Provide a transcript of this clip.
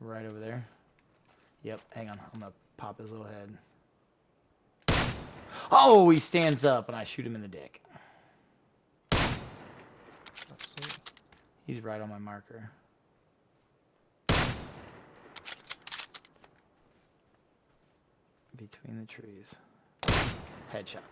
Right over there. Yep, hang on. I'm gonna pop his little head. Oh, he stands up and I shoot him in the dick. He's right on my marker. Between the trees. Headshot.